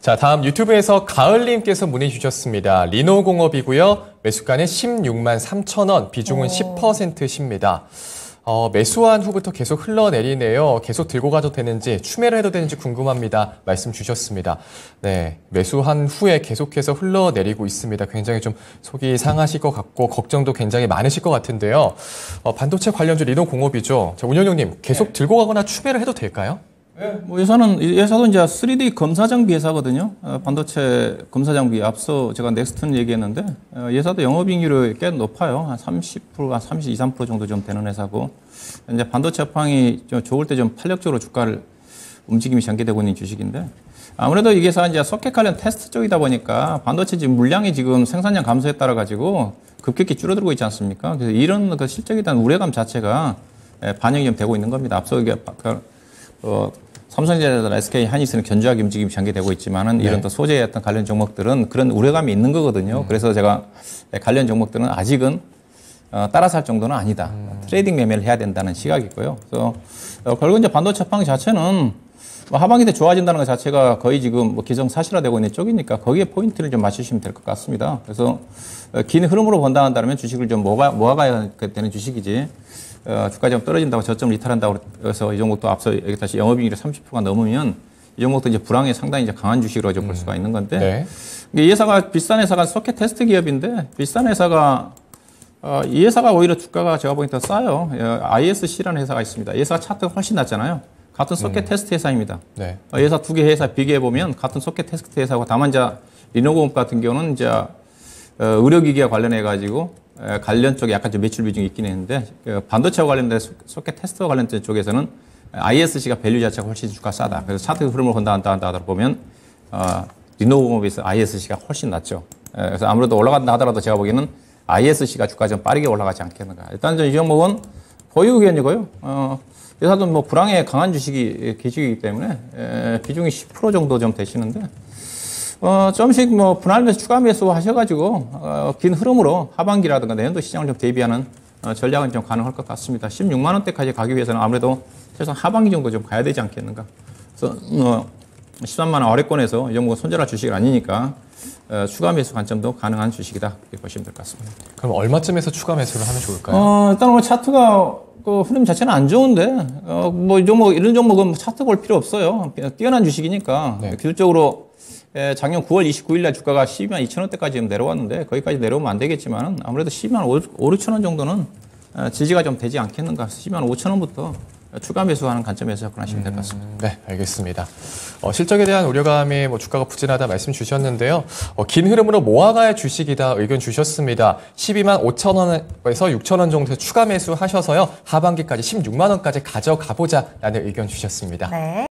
자, 다음 유튜브에서 가을님께서 문의 주셨습니다. 리노공업이고요. 매수가는 16만 3천 원, 비중은 10%십니다. 어, 매수한 후부터 계속 흘러내리네요. 계속 들고 가도 되는지, 추매를 해도 되는지 궁금합니다. 말씀 주셨습니다. 네, 매수한 후에 계속해서 흘러내리고 있습니다. 굉장히 좀 속이 상하실 것 같고, 걱정도 굉장히 많으실 것 같은데요. 어, 반도체 관련주 리노공업이죠. 자, 운영형님, 계속 들고 가거나 추매를 해도 될까요? 뭐 회사는 이 회사도 이제 3D 검사 장비 회사거든요. 어, 반도체 검사 장비 앞서 제가 넥스틴 얘기했는데 어, 이 회사도 영업이익률이 꽤 높아요. 한 30%, 한 32, 3% 정도 좀 되는 회사고 이제 반도체 업황이 좀 좋을 때 좀 탄력적으로 주가의 움직임이 전개되고 있는 주식인데 아무래도 이 회사 이제 소켓 관련 테스트 쪽이다 보니까 반도체 지금 물량이 지금 생산량 감소에 따라 가지고 급격히 줄어들고 있지 않습니까? 그래서 이런 그 실적에 대한 우려감 자체가 예, 반영이 좀 되고 있는 겁니다. 앞서 이게 어, 삼성전자나 SK 하이닉스는 견조하게 움직임이 전개되고 있지만은 네. 이런 또 소재에 어떤 관련 종목들은 그런 우려감이 있는 거거든요. 그래서 제가 관련 종목들은 아직은 어, 따라서 할 정도는 아니다. trading 매매를 해야 된다는 시각이고요. 그래서 어, 결국 이제 반도체 업황 자체는 뭐 하반기 때 좋아진다는 것 자체가 거의 지금 뭐 기정 사실화되고 있는 쪽이니까 거기에 포인트를 좀 맞추시면 될 것 같습니다. 그래서 어, 긴 흐름으로 본다면 주식을 좀 모아, 모아가야 되는 주식이지 어, 주가 좀 떨어진다고 저점 이탈한다고 해서 이 종목도 앞서 얘기했듯이 영업이익률이 30%가 넘으면 이 종목도 이제 불황에 상당히 이제 강한 주식으로 좀 볼 수가 있는 건데 네. 이 회사가 비싼 회사가 소켓 테스트 기업인데 비싼 회사가 어, 이 회사가 오히려 주가가 제가 보기엔 더 싸요. 어, ISC라는 회사가 있습니다. 이 회사 차트가 훨씬 낮잖아요. 같은 소켓 테스트 회사입니다. 네. 어, 이 회사 두 개 회사 비교해 보면 같은 소켓 테스트 회사고 다만 이제 리노공업 같은 경우는 이제 어, 의료기기와 관련해 가지고 에, 관련 쪽에 약간 좀 매출 비중이 있긴 했는데 그 반도체와 관련된 소- 소켓 테스트와 관련된 쪽에서는 ISC가 value 자체가 훨씬 주가 싸다. 그래서 차트 흐름을 본다 한다 한다 하다 보면 어, 리노공업에서 ISC가 훨씬 낫죠. 에, 그래서 아무래도 올라간다 하더라도 제가 보기에는 ISC가 주가 좀 빠르게 올라가지 않겠는가. 일단 이 종목은 보유 의견이고요. 어, 회사도 뭐 불황에 강한 주식이 기주이기 때문에 에, 비중이 10% 정도 좀 되시는데 어, 좀씩 뭐 분할 매수 추가 매수 하셔가지고 어, 긴 흐름으로 하반기라든가 내년도 시장을 좀 대비하는 어, 전략은 좀 가능할 것 같습니다. 16만 원대까지 가기 위해서는 아무래도 최소한 하반기 정도 좀 가야 되지 않겠는가. 그래서 어, 13만 원 아래권에서 이 정도 손절할 주식이 아니니까 어, 추가 매수 관점도 가능한 주식이다 이렇게 보시면 될 것 같습니다. 그럼 얼마쯤에서 추가 매수를 하면 좋을까요? 어, 일단 오늘 차트가 그 흐름 자체는 안 좋은데 어, 뭐이 종목 이런 종목은 차트 볼 필요 없어요. 뛰어난 주식이니까 네. 기술적으로 에, 작년 9월 29일 날 주가가 12만 2천 원대까지 지금 내려왔는데 거기까지 내려오면 안 되겠지만 아무래도 12만 5, 6천 원 정도는 어, 지지가 좀 되지 않겠는가. 12만 5천 원부터 추가 매수하는 관점에서 접근하시면 될 것 같습니다. 네, 알겠습니다. 어, 실적에 대한 우려감이 뭐 주가가 부진하다 말씀 주셨는데요. 어, 긴 흐름으로 모아가야 주식이다 의견 주셨습니다. 12만 5천 원에서 6천 원 정도 추가 매수하셔서요. 하반기까지 16만 원까지 가져가 보자라는 의견 주셨습니다. 네.